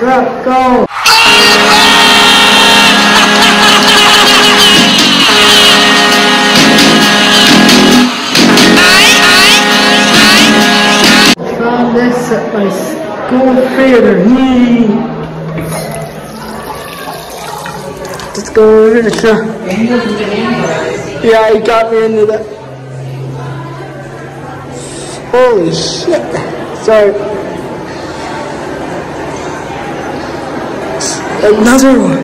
Strap, go! Found this at my school theater. Let's go over show. Yeah, he got me into that. Holy shit. Sorry. Another one.